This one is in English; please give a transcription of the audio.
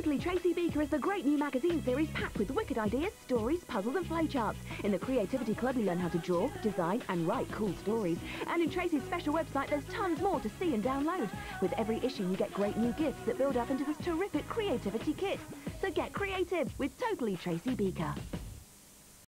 Totally Tracy Beaker is the great new magazine series packed with wicked ideas, stories, puzzles and flowcharts. In the Creativity Club you learn how to draw, design and write cool stories. And in Tracy's special website there's tons more to see and download. With every issue you get great new gifts that build up into this terrific creativity kit. So get creative with Totally Tracy Beaker.